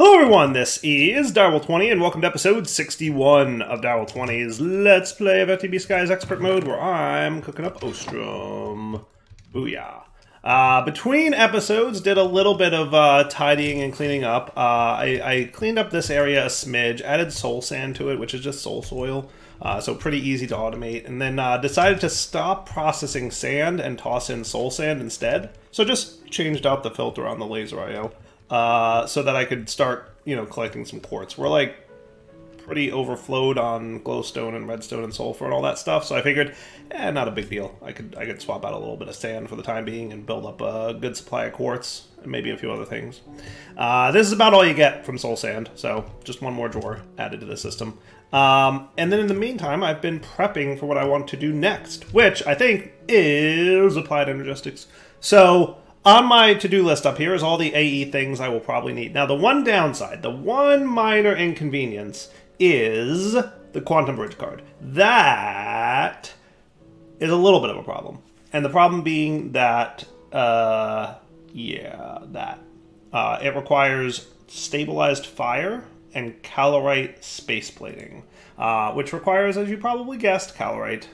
Hello everyone, this is Direwolf20 and welcome to episode 61 of Direwolf20's Let's Play of FTB Skies Expert Mode where I'm cooking up Ostrum. Booyah. Uh, between episodes, did a little bit of uh, tidying and cleaning up. Uh, I, I, cleaned up this area a smidge, added soul sand to it, which is just soul soil, uh, so pretty easy to automate, and then uh, decided to stop processing sand and toss in soul sand instead. So just changed out the filter on the laser IO uh, so that I could start, you know, collecting some quartz. We're like pretty overflowed on glowstone and redstone and sulfur and all that stuff, so I figured, eh, not a big deal. I could I could swap out a little bit of sand for the time being and build up a good supply of quartz and maybe a few other things. Uh, this is about all you get from soul sand, so just one more drawer added to the system. Um, and then in the meantime, I've been prepping for what I want to do next, which I think is applied energistics. So on my to-do list up here is all the AE things I will probably need. Now, the one downside, the one minor inconvenience is the Quantum Bridge card. That is a little bit of a problem. And the problem being that, uh, yeah, that. Uh, it requires stabilized fire and calorite space plating, uh, which requires, as you probably guessed, calorite.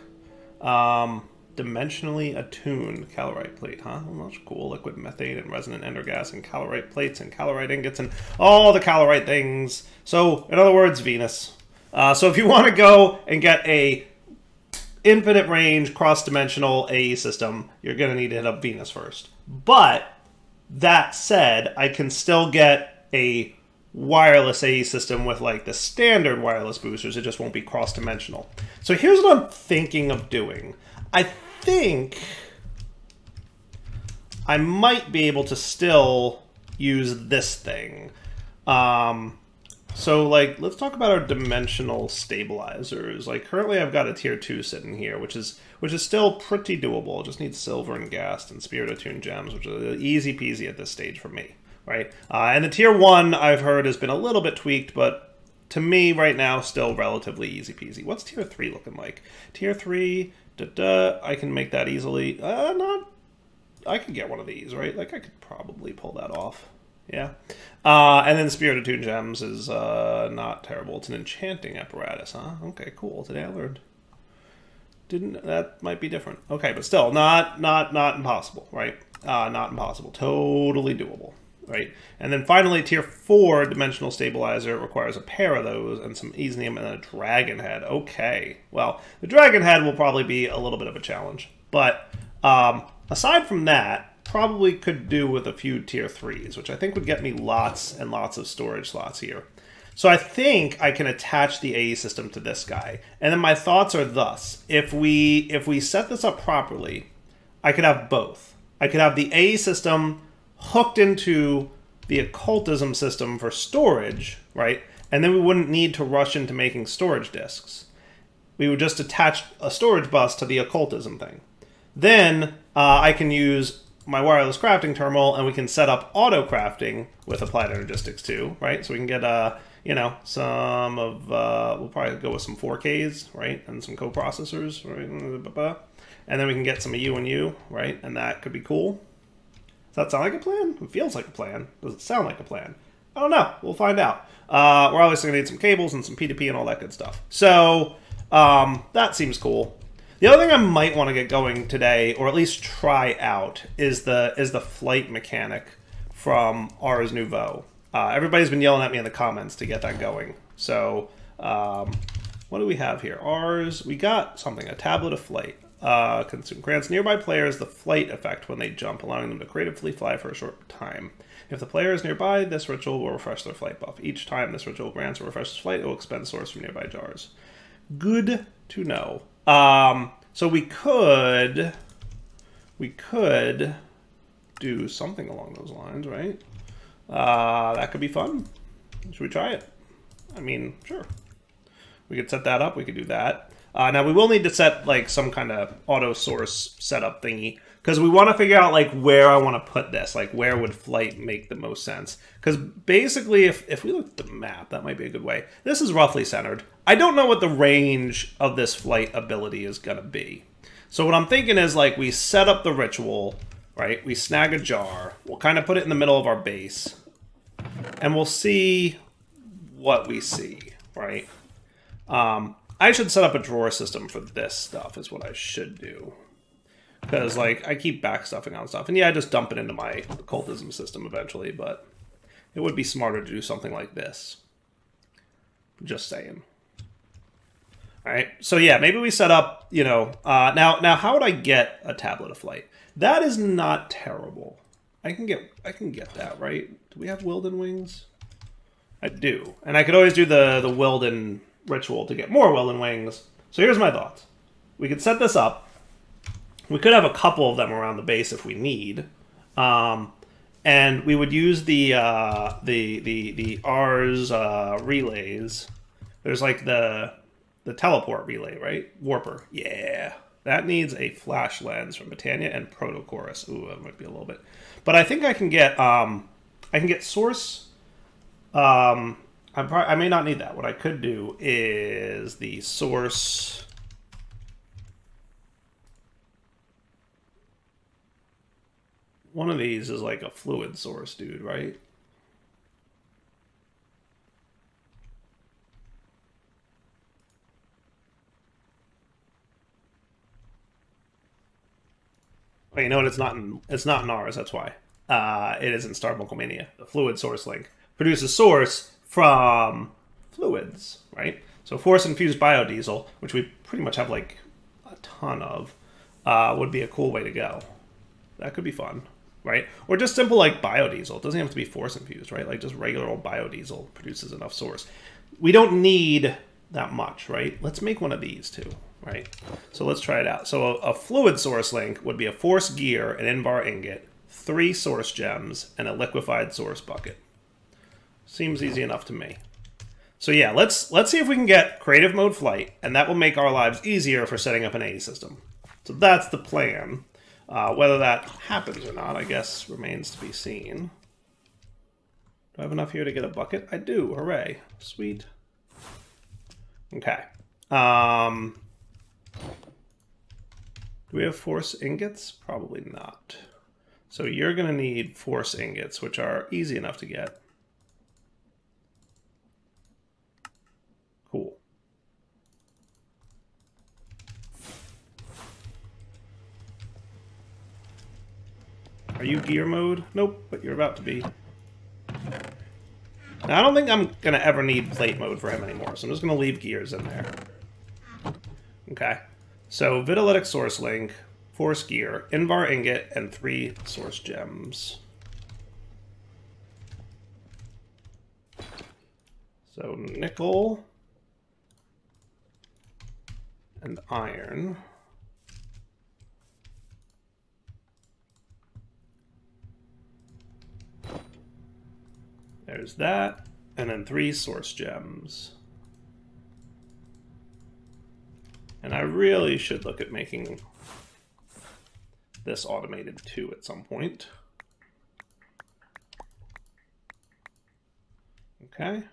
Um, dimensionally attuned calorite plate, huh? Well, that's cool. Liquid methane and resonant ender gas and calorite plates and calorite ingots and all the calorite things. So, in other words, Venus. Uh, so if you want to go and get a infinite range cross-dimensional AE system, you're going to need to hit up Venus first. But that said, I can still get a wireless AE system with like the standard wireless boosters. It just won't be cross-dimensional. So here's what I'm thinking of doing. I think I might be able to still use this thing. Um, so, like, let's talk about our dimensional stabilizers. Like, currently I've got a tier 2 sitting here, which is which is still pretty doable. Just needs silver and ghast and spirit attuned gems, which is easy peasy at this stage for me, right? Uh, and the tier 1, I've heard, has been a little bit tweaked, but to me right now, still relatively easy peasy. What's tier 3 looking like? Tier 3 Da, da, I can make that easily. Uh, not. I can get one of these, right? Like I could probably pull that off. Yeah. Uh, and then Spirit Attuned Gems is uh, not terrible. It's an enchanting apparatus, huh? Okay, cool. Today I learned. Didn't that might be different? Okay, but still not not not impossible, right? Uh, not impossible. Totally doable right? And then finally, tier four dimensional stabilizer requires a pair of those and some Iesnium and a dragon head. Okay, well, the dragon head will probably be a little bit of a challenge, but um, aside from that, probably could do with a few tier threes, which I think would get me lots and lots of storage slots here. So I think I can attach the AE system to this guy. And then my thoughts are thus. If we if we set this up properly, I could have both. I could have the AE system hooked into the occultism system for storage, right? And then we wouldn't need to rush into making storage disks. We would just attach a storage bus to the occultism thing. Then uh, I can use my wireless crafting terminal and we can set up auto crafting with applied energistics too, right? So we can get, uh, you know, some of, uh, we'll probably go with some 4Ks, right? And some co-processors, right? And then we can get some U and U, right? And that could be cool. Does that sound like a plan? It feels like a plan. Does it sound like a plan? I don't know. We'll find out. Uh, we're obviously going to need some cables and some P2P and all that good stuff. So um, that seems cool. The other thing I might want to get going today, or at least try out, is the is the flight mechanic from Ars Nouveau. Uh, everybody's been yelling at me in the comments to get that going. So um, what do we have here? Ars, we got something, a tablet of flight uh, grants nearby players the flight effect when they jump, allowing them to creatively fly for a short time. If the player is nearby, this ritual will refresh their flight buff. Each time this ritual grants or refreshes flight, it will expend source from nearby jars. Good to know. Um, so we could, we could do something along those lines, right? Uh, that could be fun. Should we try it? I mean, sure. We could set that up. We could do that. Uh, now we will need to set like some kind of auto source setup thingy because we want to figure out like where I want to put this, like where would flight make the most sense. Because basically, if, if we look at the map, that might be a good way. This is roughly centered. I don't know what the range of this flight ability is going to be. So what I'm thinking is like we set up the ritual, right? We snag a jar. We'll kind of put it in the middle of our base. and we'll see what we see, right? Um, I should set up a drawer system for this stuff is what I should do. Because, like, I keep backstuffing on stuff. And yeah, I just dump it into my occultism system eventually, but it would be smarter to do something like this. Just saying. All right. So yeah, maybe we set up, you know, uh, now, now how would I get a tablet of flight? That is not terrible. I can get, I can get that, right? Do we have Wilden wings? I do. And I could always do the, the Wilden ritual to get more Wilden wings. So here's my thoughts. We could set this up. We could have a couple of them around the base if we need. Um, and we would use the uh, the the the Ars uh, relays. There's like the the teleport relay, right? Warper, yeah. That needs a flash lens from Britannia and Protochorus. Ooh, that might be a little bit, but I think I can get um, I can get source. Um, I'm I may not need that. What I could do is the source. One of these is like a fluid source, dude, right? Oh, you know what? It's not in it's not in Ars. That's why. Uh, it is in Star Mania. The fluid source link produces source from fluids, right? So force infused biodiesel, which we pretty much have like a ton of, uh, would be a cool way to go. That could be fun, right? Or just simple like biodiesel. It doesn't have to be force infused, right? Like just regular old biodiesel produces enough source. We don't need that much, right? Let's make one of these too, right? So let's try it out. So a, a fluid source link would be a force gear, an Invar ingot, three source gems, and a liquefied source bucket. Seems easy enough to me. So yeah, let's let's see if we can get creative mode flight, and that will make our lives easier for setting up an A system. So that's the plan. Uh, whether that happens or not, I guess, remains to be seen. Do I have enough here to get a bucket? I do. Hooray. Sweet. Okay. Um, do we have force ingots? Probably not. So you're going to need force ingots, which are easy enough to get. Cool. Are you gear mode? Nope, but you're about to be. Now, I don't think I'm going to ever need plate mode for him anymore, so I'm just going to leave gears in there. Okay. So, Vitalytic Source Link, Force Gear, Invar Ingot, and three Source Gems. So, Nickel and iron. There's that, and then three source gems. And I really should look at making this automated too at some point. Okay,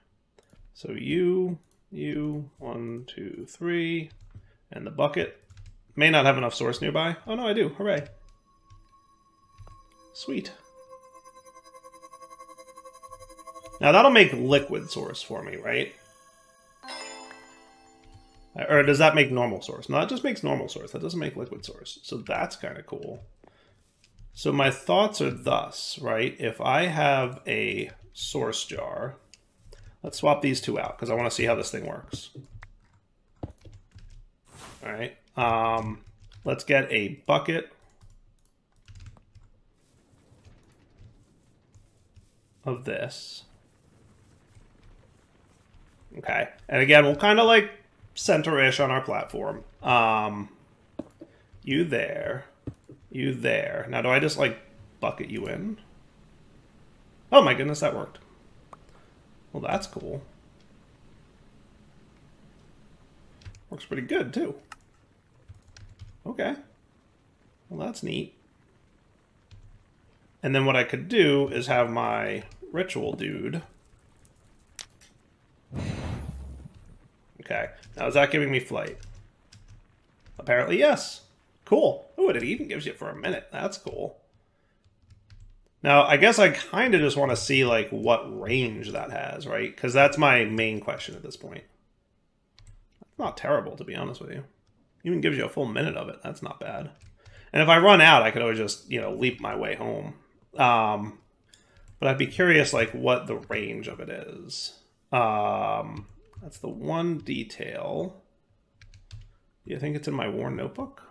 so you, you, one, two, three, and the bucket. May not have enough source nearby. Oh no, I do. Hooray. Sweet. Now that'll make liquid source for me, right? Or does that make normal source? No, that just makes normal source. That doesn't make liquid source. So that's kind of cool. So my thoughts are thus, right? If I have a source jar, let's swap these two out because I want to see how this thing works. All right. Um, let's get a bucket of this. Okay. And again, we'll kind of like center-ish on our platform. Um, you there. You there. Now, do I just like bucket you in? Oh my goodness, that worked. Well, that's cool. Works pretty good, too. Okay. Well, that's neat. And then what I could do is have my ritual dude. Okay. Now, is that giving me flight? Apparently, yes. Cool. Oh, it even gives you for a minute. That's cool. Now, I guess I kind of just want to see like what range that has, right? Because that's my main question at this point. Not terrible, to be honest with you. Even gives you a full minute of it. That's not bad. And if I run out, I could always just, you know, leap my way home. Um, but I'd be curious, like, what the range of it is. Um, that's the one detail. Do you think it's in my worn notebook?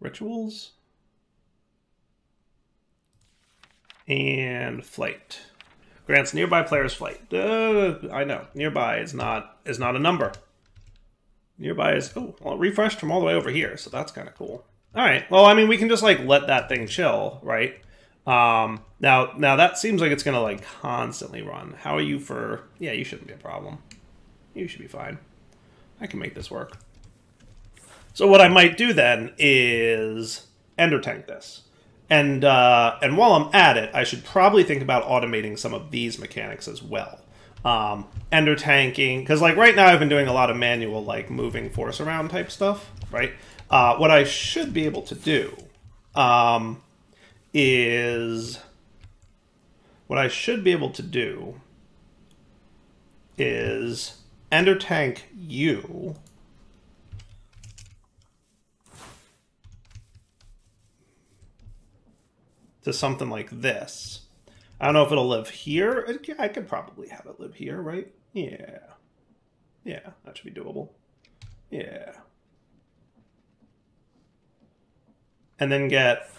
Rituals? And flight. Grants nearby player's flight. Uh, I know. Nearby is not is not a number. Nearby is oh well refreshed from all the way over here, so that's kind of cool. All right. Well, I mean, we can just like let that thing chill, right? Um, now, now that seems like it's gonna like constantly run. How are you for? Yeah, you shouldn't be a problem. You should be fine. I can make this work. So what I might do then is ender tank this. And uh, and while I'm at it, I should probably think about automating some of these mechanics as well. Um, ender tanking, because like right now I've been doing a lot of manual like moving force around type stuff, right? Uh, what I should be able to do um, is what I should be able to do is ender tank you to something like this. I don't know if it'll live here. I could probably have it live here, right? Yeah. Yeah, that should be doable. Yeah. And then get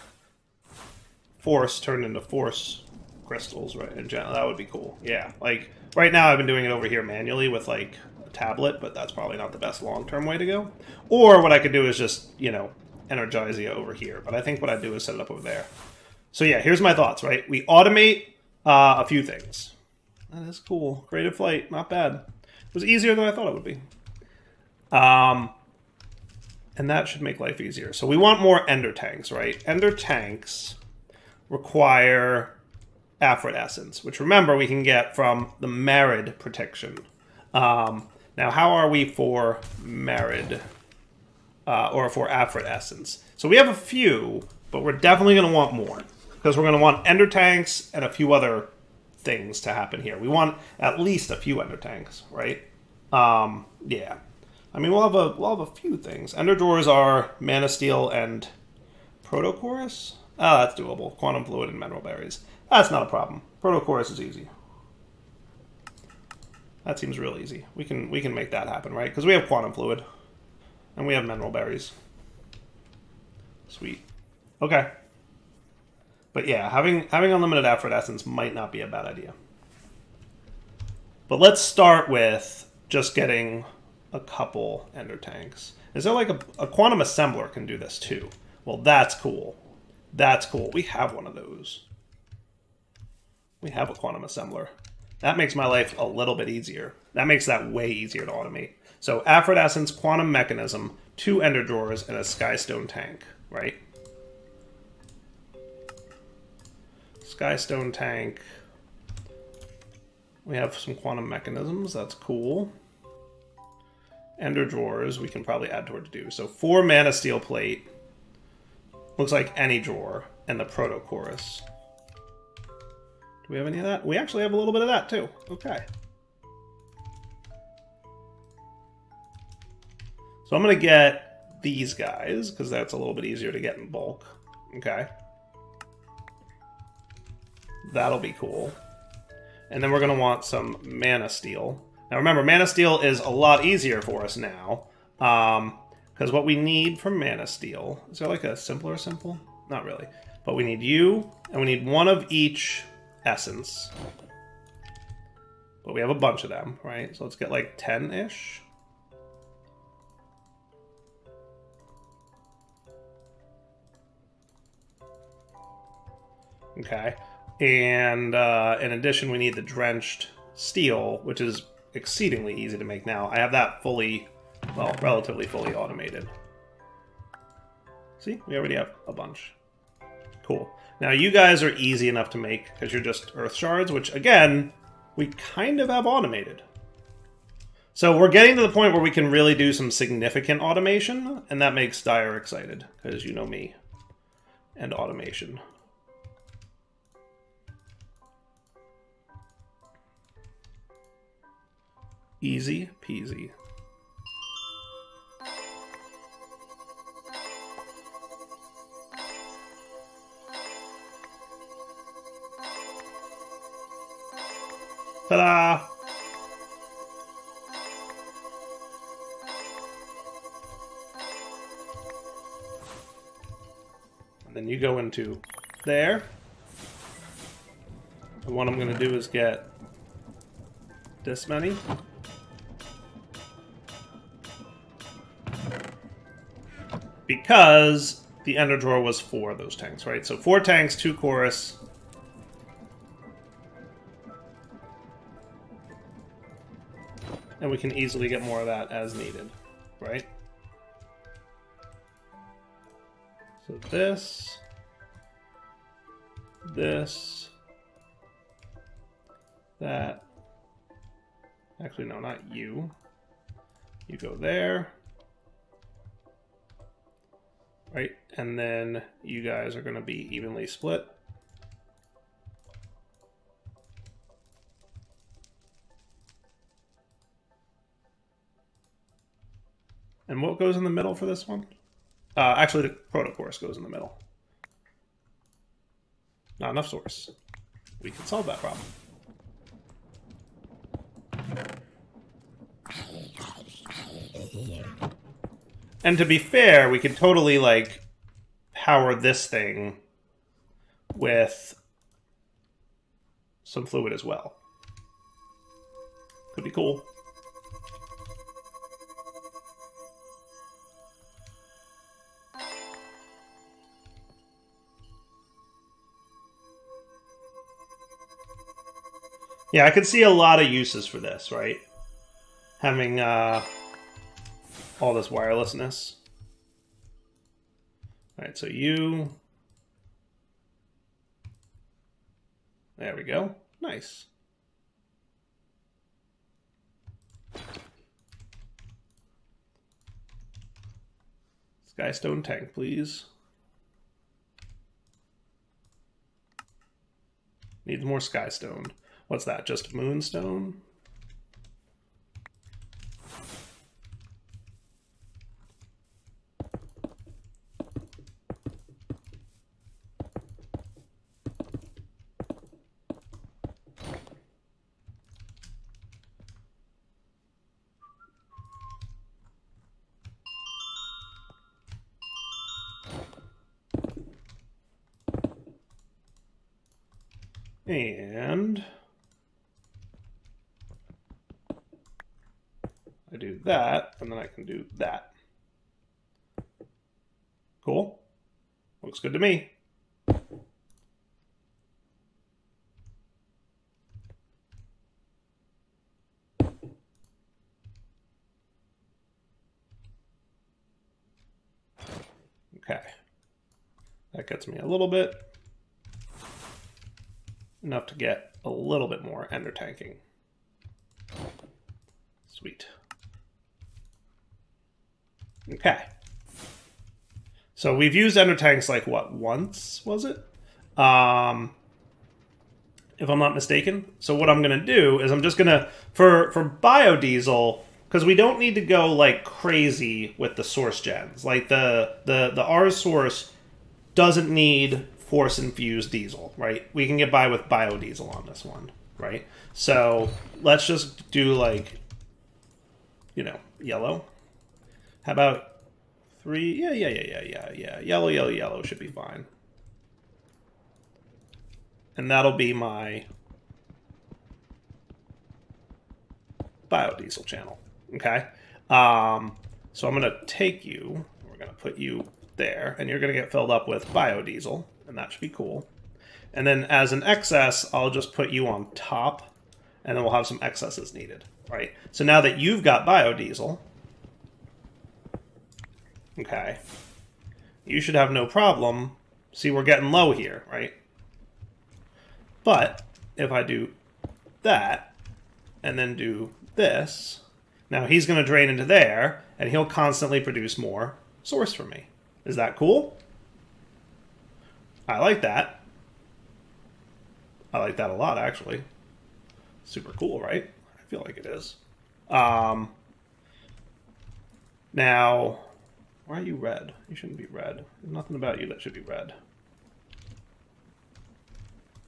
force turned into force crystals, right? In general, that would be cool. Yeah, like right now I've been doing it over here manually with like a tablet, but that's probably not the best long-term way to go. Or what I could do is just, you know, energize you over here. But I think what I'd do is set it up over there. So yeah, here's my thoughts, right? We automate uh, a few things. That is cool. Creative flight, not bad. It was easier than I thought it would be. Um, and that should make life easier. So we want more ender tanks, right? Ender tanks require Aphrodite essence, which remember we can get from the Marid protection. Um, now, how are we for Marid uh, or for Aphrodite essence? So we have a few, but we're definitely going to want more because we're going to want ender tanks and a few other things to happen here. We want at least a few ender tanks, right? Um, yeah. I mean, we'll have a we'll have a few things. Ender drawers are Mana Steel and Protochorus. Oh, that's doable. Quantum fluid and mineral berries. That's not a problem. Protochorus is easy. That seems real easy. We can we can make that happen, right? Because we have quantum fluid, and we have mineral berries. Sweet. Okay. But yeah, having having unlimited Aphrodite might not be a bad idea. But let's start with just getting a couple ender tanks. Is there like a, a quantum assembler can do this too? Well, that's cool. That's cool. We have one of those. We have a quantum assembler. That makes my life a little bit easier. That makes that way easier to automate. So Aphrodite quantum mechanism, two ender drawers, and a skystone tank, right? Skystone tank. We have some quantum mechanisms. That's cool. Ender drawers we can probably add to do. So four mana steel plate. Looks like any drawer. And the proto chorus. Do we have any of that? We actually have a little bit of that too. Okay. So I'm going to get these guys, because that's a little bit easier to get in bulk. Okay. That'll be cool. And then we're going to want some Mana Steel. Now remember, Mana Steel is a lot easier for us now. Um, because what we need from Mana Steel... Is there like a simpler simple? Not really. But we need you, and we need one of each essence. But we have a bunch of them, right? So let's get like 10-ish. Okay. And uh, in addition, we need the drenched steel, which is exceedingly easy to make now. I have that fully, well, relatively fully automated. See, we already have a bunch. Cool. Now you guys are easy enough to make because you're just earth shards, which again, we kind of have automated. So we're getting to the point where we can really do some significant automation, and that makes Dire excited, because you know me. and automation. Easy peasy. Ta-da! And then you go into there. And what I'm going to do is get this many. Because the ender drawer was four of those tanks, right? So four tanks, two chorus, and we can easily get more of that as needed, right? So this, this, that. Actually, no, not you. You go there. Right, and then you guys are going to be evenly split. And what goes in the middle for this one? Uh, actually, the protochorus goes in the middle. Not enough source. We can solve that problem. And to be fair, we could totally, like, power this thing with some fluid as well. Could be cool. Yeah, I could see a lot of uses for this, right? Having uh, all this wirelessness. All right, so you... There we go. Nice. Skystone tank, please. Needs more Skystone. What's that? Just Moonstone? Looks good to me. Okay. That gets me a little bit. Enough to get a little bit more ender tanking. Sweet. Okay. So we've used ender tanks like what once was it? Um, if I'm not mistaken. So what I'm gonna do is I'm just gonna for for biodiesel because we don't need to go like crazy with the source gens. Like the the the Ars source doesn't need force infused diesel, right? We can get by with biodiesel on this one, right? So let's just do like you know yellow how about three? Yeah, yeah, yeah, yeah, yeah, yeah. Yellow, yellow, yellow should be fine. And that'll be my biodiesel channel. Okay? Um, so I'm going to take you, we're going to put you there, and you're going to get filled up with biodiesel, and that should be cool. And then as an excess, I'll just put you on top, and then we'll have some excesses needed, right? So now that you've got biodiesel, Okay. You should have no problem. See, we're getting low here, right? But if I do that and then do this, now he's going to drain into there and he'll constantly produce more source for me. Is that cool? I like that. I like that a lot, actually. Super cool, right? I feel like it is. Um, now, why are you red? You shouldn't be red. There's nothing about you that should be red.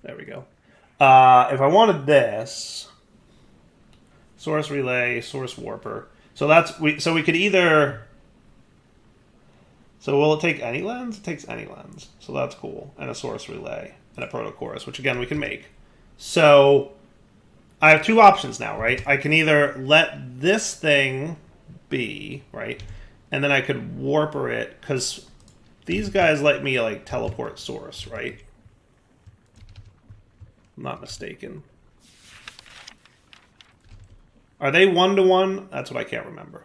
There we go. Uh, if I wanted this, source relay, source warper. So that's we. So we could either. So will it take any lens? It takes any lens. So that's cool. And a source relay and a protochorus, which again we can make. So I have two options now, right? I can either let this thing be, right? And then I could warper it because these guys let me like teleport source, right? I'm not mistaken. Are they one-to-one? That's what I can't remember.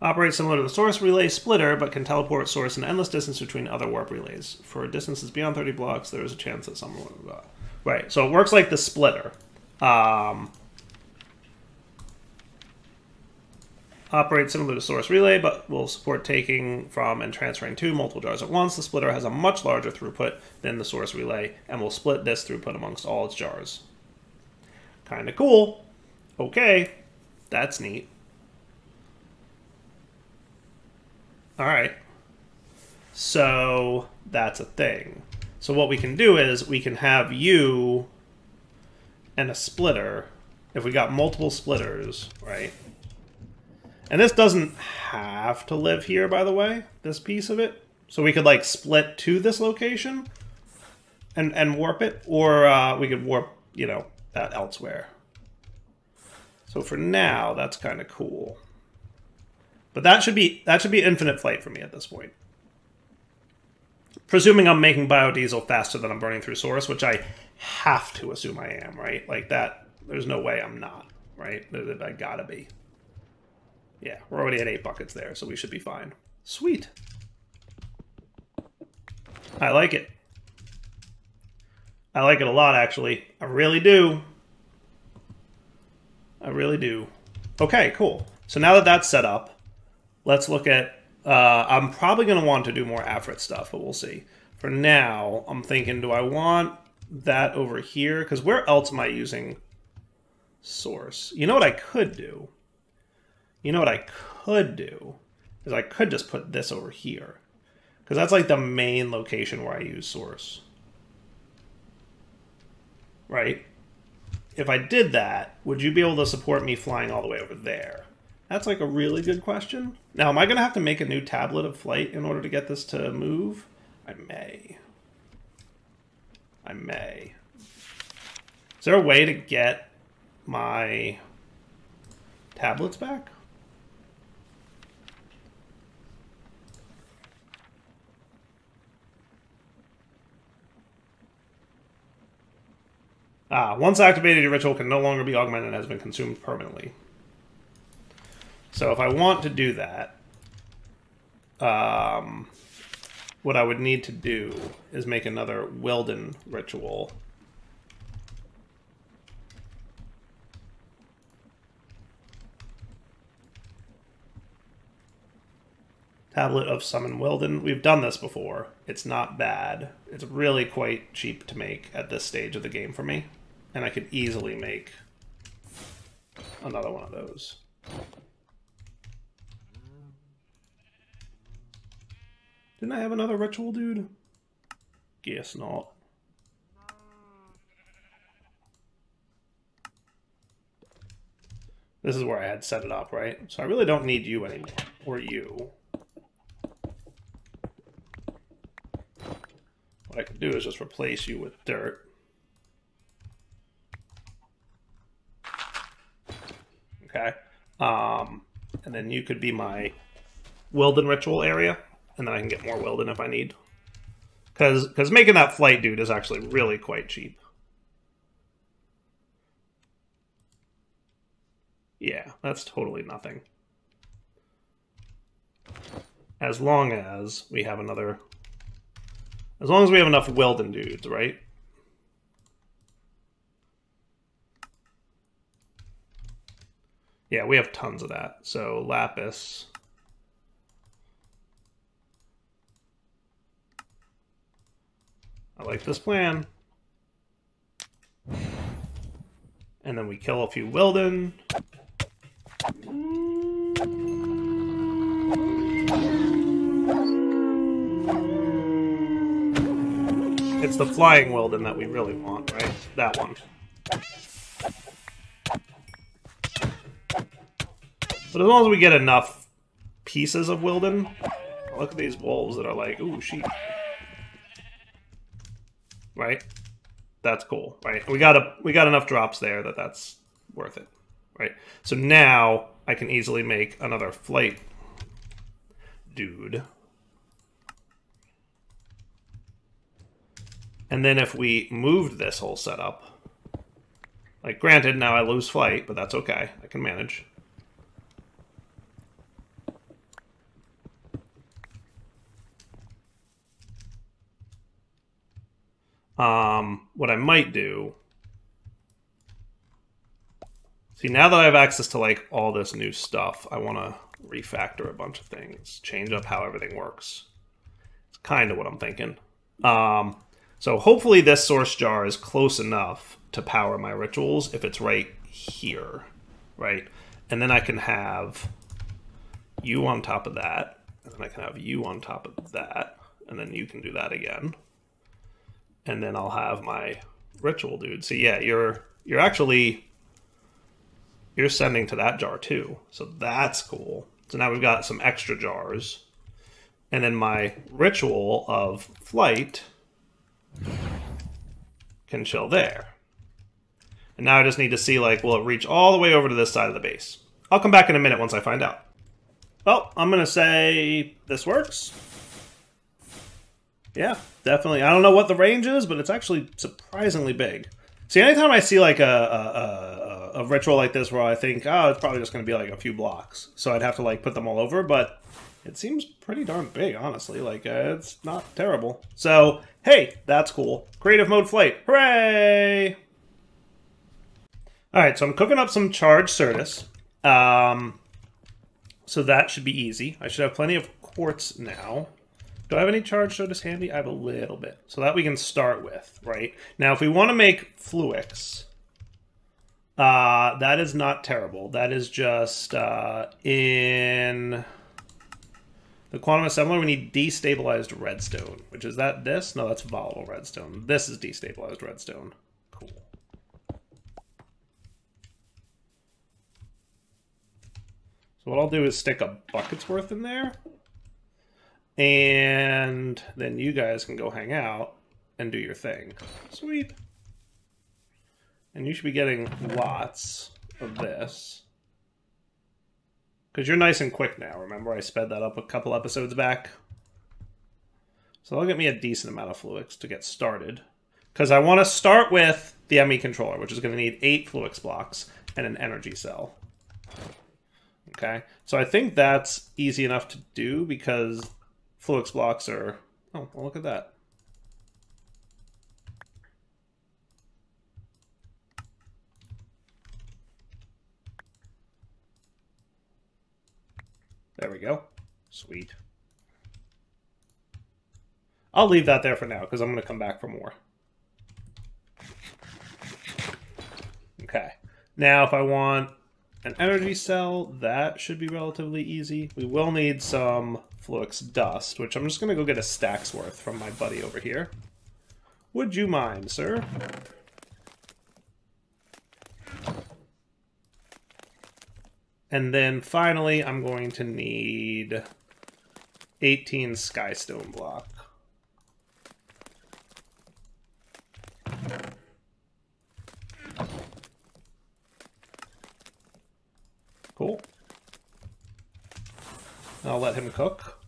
Operates similar to the source relay splitter, but can teleport source an endless distance between other warp relays. For distances beyond 30 blocks, there is a chance that someone... will. Right, so it works like the splitter. Um, operates similar to source relay, but will support taking from and transferring to multiple jars at once. The splitter has a much larger throughput than the source relay and will split this throughput amongst all its jars. Kind of cool. Okay, that's neat. All right. So that's a thing. So what we can do is we can have you and a splitter. If we got multiple splitters, right? And this doesn't have to live here, by the way, this piece of it. So we could like split to this location and, and warp it, or uh, we could warp, you know, that elsewhere. So for now, that's kind of cool. But that should be that should be infinite flight for me at this point. Presuming I'm making biodiesel faster than I'm burning through source, which I have to assume I am, right? Like that, there's no way I'm not, right? I gotta be. Yeah, we're already at eight buckets there, so we should be fine. Sweet. I like it. I like it a lot, actually. I really do. I really do. Okay, cool. So now that that's set up, let's look at... Uh, I'm probably going to want to do more Afrit stuff, but we'll see. For now, I'm thinking, do I want that over here? Because where else am I using source? You know what I could do? You know what I could do is I could just put this over here. Because that's like the main location where I use source. Right? If I did that, would you be able to support me flying all the way over there? That's like a really good question. Now, am I going to have to make a new tablet of flight in order to get this to move? I may. I may. Is there a way to get my tablets back? Ah, once activated, your ritual can no longer be augmented and has been consumed permanently. So if I want to do that, um, what I would need to do is make another Wilden ritual. Tablet of Summon Wilden. We've done this before. It's not bad. It's really quite cheap to make at this stage of the game for me. And I could easily make another one of those. Didn't I have another ritual, dude? Guess not. This is where I had set it up, right? So I really don't need you anymore. Or you. What I could do is just replace you with dirt. Okay. Um, and then you could be my Wilden ritual area, and then I can get more Wilden if I need. Because because making that flight dude is actually really quite cheap. Yeah, that's totally nothing. As long as we have another... As long as we have enough Wilden dudes, right? Yeah, we have tons of that. So Lapis. I like this plan. And then we kill a few Wilden. It's the flying Wilden that we really want, right? That one. But as long as we get enough pieces of Wilden, look at these wolves that are like, ooh, sheep. Right? That's cool, right? We got a we got enough drops there that that's worth it, right? So now I can easily make another flight dude. And then if we moved this whole setup, like granted, now I lose flight, but that's okay. I can manage. Um, what I might do... See, now that I have access to, like, all this new stuff, I want to refactor a bunch of things, change up how everything works. It's kind of what I'm thinking. Um, so hopefully this source jar is close enough to power my rituals if it's right here, right? And then I can have you on top of that, and then I can have you on top of that, and then you can do that again and then I'll have my ritual dude. So yeah, you're you're actually you're sending to that jar too. So that's cool. So now we've got some extra jars. And then my ritual of flight can chill there. And now I just need to see, like, will it reach all the way over to this side of the base? I'll come back in a minute once I find out. Well, I'm going to say this works. Yeah, definitely. I don't know what the range is, but it's actually surprisingly big. See, anytime I see like a, a, a, a ritual like this where I think, oh, it's probably just going to be like a few blocks, so I'd have to like put them all over, but it seems pretty darn big, honestly. Like, uh, it's not terrible. So, hey, that's cool. Creative mode flight. Hooray! All right, so I'm cooking up some charged Certus. Um, so that should be easy. I should have plenty of quartz now. Do I have any charge Certus handy? I have a little bit. So that we can start with, right? Now, if we want to make Fluix, uh, that is not terrible. That is just uh, in the quantum assembler, we need destabilized redstone. Which is that this? No, that's volatile redstone. This is destabilized redstone. Cool. So what I'll do is stick a bucket's worth in there and then you guys can go hang out and do your thing. Sweet. And you should be getting lots of this. Because you're nice and quick now. Remember I sped that up a couple episodes back? So that'll get me a decent amount of Fluix to get started. Because I want to start with the ME controller, which is going to need 8 Fluix blocks and an energy cell. Okay, so I think that's easy enough to do because Fluix blocks are... Oh, well, look at that. There we go. Sweet. I'll leave that there for now, because I'm going to come back for more. Okay. Now, if I want an energy cell, that should be relatively easy. We will need some Fluix dust, which I'm just going to go get a stack's worth from my buddy over here. Would you mind, sir? And then finally, I'm going to need 18 skystone block. Cool. I'll let him cook.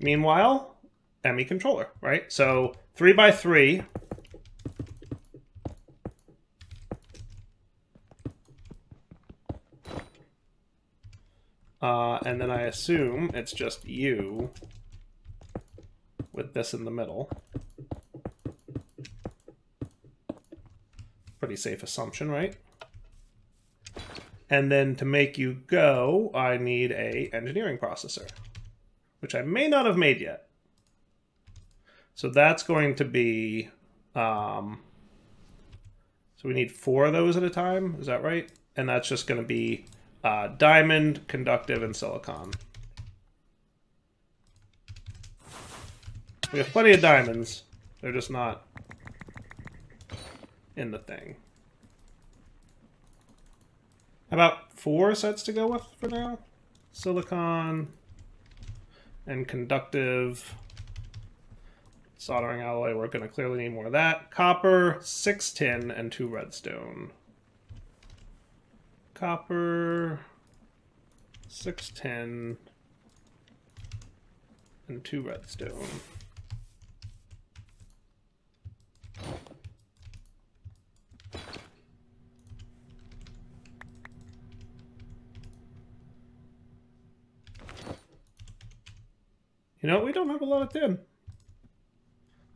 Meanwhile, ME controller, right? So three by three. Uh, and then I assume it's just you with this in the middle. Pretty safe assumption, right? And then to make you go, I need a engineering processor, which I may not have made yet. So that's going to be Um, so we need four of those at a time. Is that right? And that's just going to be uh, diamond, conductive, and silicon. We have plenty of diamonds. They're just not in the thing. About four sets to go with for now? Silicon and conductive soldering alloy. We're going to clearly need more of that. Copper, six tin, and two redstone. Copper, six tin, and two redstone. You know, we don't have a lot of tin.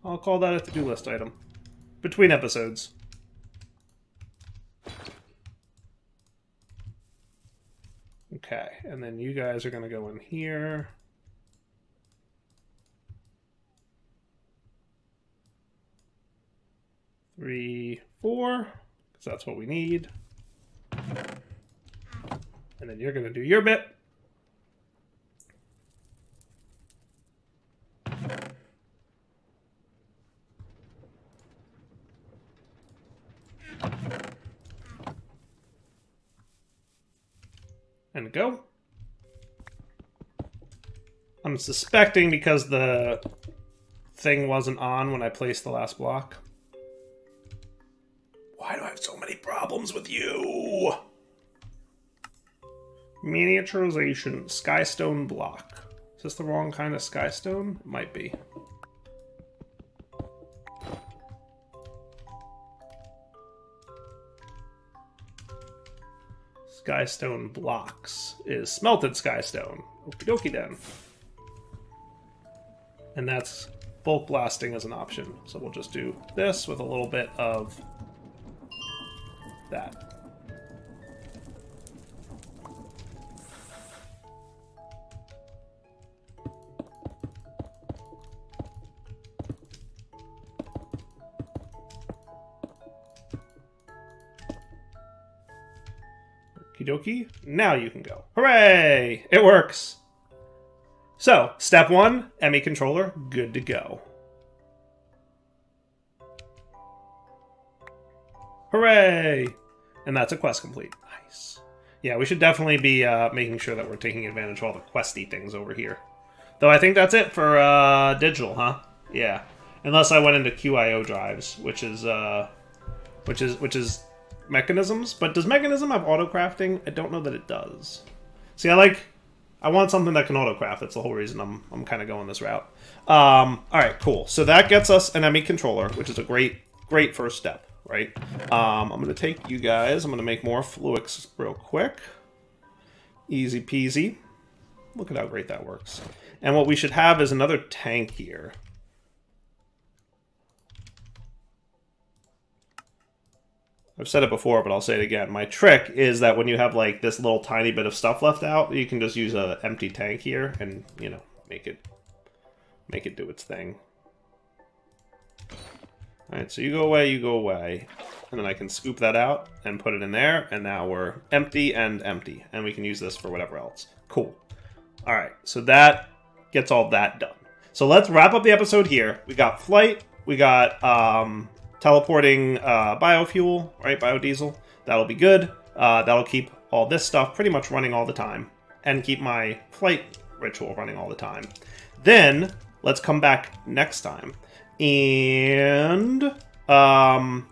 I'll call that a to-do list item. Between episodes. Okay, and then you guys are going to go in here. Three, four, because that's what we need. And then you're going to do your bit. And go. I'm suspecting because the thing wasn't on when I placed the last block. Why do I have so many problems with you? Miniaturization, skystone block. Is this the wrong kind of skystone? Might be. Skystone blocks is smelted skystone. Okie dokie then. And that's bulk blasting as an option. So we'll just do this with a little bit of that. Now you can go. Hooray! It works! So, step one, ME controller, good to go. Hooray! And that's a quest complete. Nice. Yeah, we should definitely be uh, making sure that we're taking advantage of all the questy things over here. Though I think that's it for uh, digital, huh? Yeah. Unless I went into QIO drives, which is uh, which is which is Mekanism's. But does Mekanism have auto crafting? I don't know that it does. See, I like I want something that can auto craft. That's the whole reason I'm I'm kind of going this route. Um, all right, cool. So that gets us an ME controller, which is a great great first step right? Um, I'm going to take you guys, I'm going to make more Fluix real quick. Easy peasy. Look at how great that works. And what we should have is another tank here. I've said it before, but I'll say it again. My trick is that when you have like this little tiny bit of stuff left out, you can just use an empty tank here and, you know, make it make it do its thing. Alright, so you go away, you go away. And then I can scoop that out and put it in there, and now we're empty and empty. And we can use this for whatever else. Cool. Alright, so that gets all that done. So let's wrap up the episode here. We got flight, we got um, teleporting uh, biofuel, right, biodiesel. That'll be good. Uh, that'll keep all this stuff pretty much running all the time. And keep my flight ritual running all the time. Then, let's come back next time and um,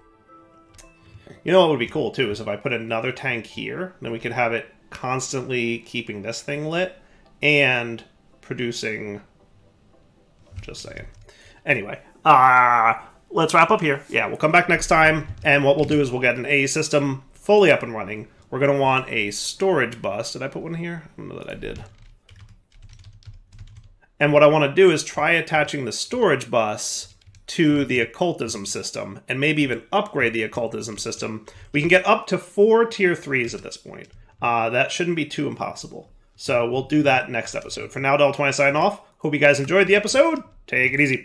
you know what would be cool too is if I put another tank here, then we could have it constantly keeping this thing lit and producing. Just saying. Anyway, uh, let's wrap up here. Yeah, we'll come back next time, and what we'll do is we'll get an A system fully up and running. We're going to want a storage bus. Did I put one here? I don't know that I did. And what I want to do is try attaching the storage bus to the occultism system and maybe even upgrade the occultism system. We can get up to four tier threes at this point. Uh, that shouldn't be too impossible. So we'll do that next episode. For now, Direwolf20 sign off. Hope you guys enjoyed the episode. Take it easy.